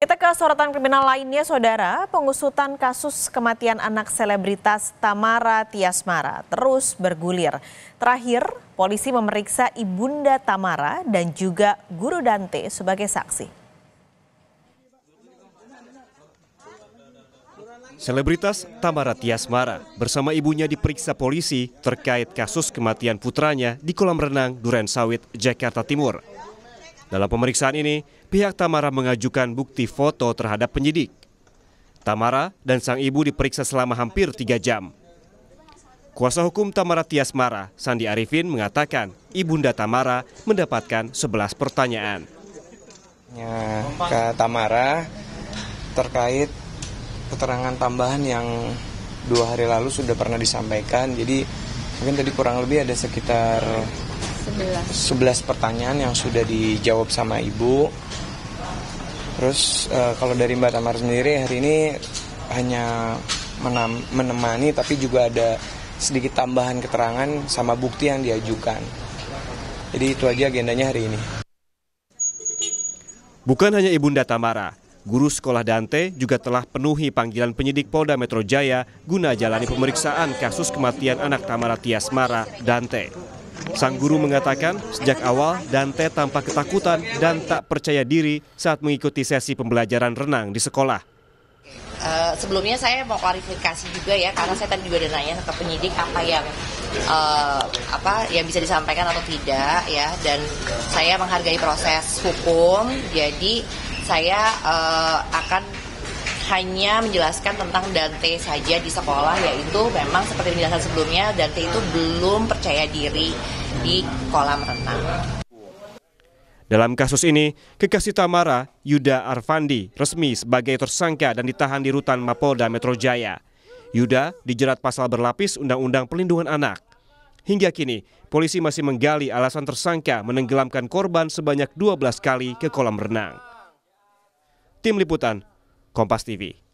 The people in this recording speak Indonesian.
Kita ke sorotan kriminal lainnya, Saudara. Pengusutan kasus kematian anak selebritas Tamara Tiasmara terus bergulir. Terakhir, polisi memeriksa ibunda Tamara dan juga guru Dante sebagai saksi. Selebritas Tamara Tiasmara bersama ibunya diperiksa polisi terkait kasus kematian putranya di kolam renang Duren Sawit, Jakarta Timur. Dalam pemeriksaan ini, pihak Tamara mengajukan bukti foto terhadap penyidik. Tamara dan sang ibu diperiksa selama hampir tiga jam. Kuasa hukum Tamara Tiasmara, Sandi Arifin, mengatakan ibunda Tamara mendapatkan 11 pertanyaan. Ya, ke Tamara terkait keterangan tambahan yang dua hari lalu sudah pernah disampaikan. Jadi mungkin tadi kurang lebih ada sekitar 11, 11 pertanyaan yang sudah dijawab sama ibu. Terus uh, kalau dari Mbak Tamar sendiri hari ini hanya menam, menemani tapi juga ada sedikit tambahan keterangan sama bukti yang diajukan. Jadi itu aja agendanya hari ini. Bukan hanya Ibunda Tamara, Guru sekolah Dante juga telah penuhi panggilan penyidik Polda Metro Jaya guna jalani pemeriksaan kasus kematian anak Tamara Tiasmara, Dante. Sang guru mengatakan sejak awal Dante tampak ketakutan dan tak percaya diri saat mengikuti sesi pembelajaran renang di sekolah. Uh, sebelumnya saya mau klarifikasi juga ya karena saya tadi juga ada nanya ke penyidik apa yang uh, apa yang bisa disampaikan atau tidak ya dan saya menghargai proses hukum jadi saya uh, akan hanya menjelaskan tentang Dante saja di sekolah yaitu memang seperti penjelasan sebelumnya Dante itu belum percaya diri di kolam renang. Dalam kasus ini, kekasih Tamara, Yuda Arfandi, resmi sebagai tersangka dan ditahan di rutan Mapolda Metro Jaya. Yuda dijerat pasal berlapis Undang-Undang Pelindungan Anak. Hingga kini, polisi masih menggali alasan tersangka menenggelamkan korban sebanyak 12 kali ke kolam renang. Tim Liputan, Kompas TV.